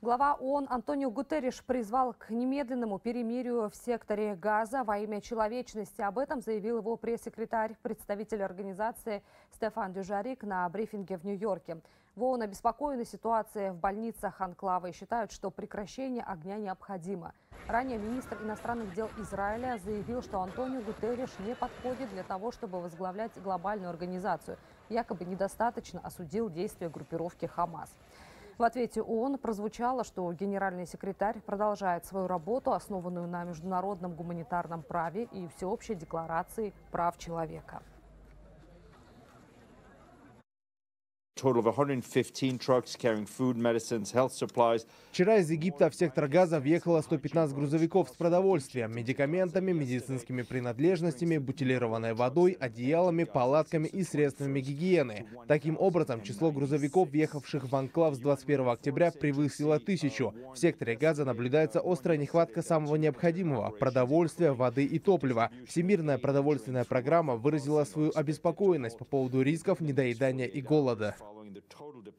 Глава ООН Антонио Гутерриш призвал к немедленному перемирию в секторе Газа во имя человечности. Об этом заявил его пресс-секретарь, представитель организации Стефан Дюжарик на брифинге в Нью-Йорке. В ООН обеспокоены ситуацией в больницах Анклава и считают, что прекращение огня необходимо. Ранее министр иностранных дел Израиля заявил, что Антонио Гутерриш не подходит для того, чтобы возглавлять глобальную организацию. Якобы недостаточно осудил действия группировки «Хамас». В ответе ООН прозвучало, что генеральный секретарь продолжает свою работу, основанную на международном гуманитарном праве и всеобщей декларации прав человека. Вчера из Египта в сектор Газа въехало 115 грузовиков с продовольствием, медикаментами, медицинскими принадлежностями, бутилированной водой, одеялами, палатками и средствами гигиены. Таким образом, число грузовиков, въехавших в Анклав с 21 октября, превысило тысячу. В секторе Газа наблюдается острая нехватка самого необходимого – продовольствия, воды и топлива. Всемирная продовольственная программа выразила свою обеспокоенность по поводу рисков недоедания и голода. total depletion.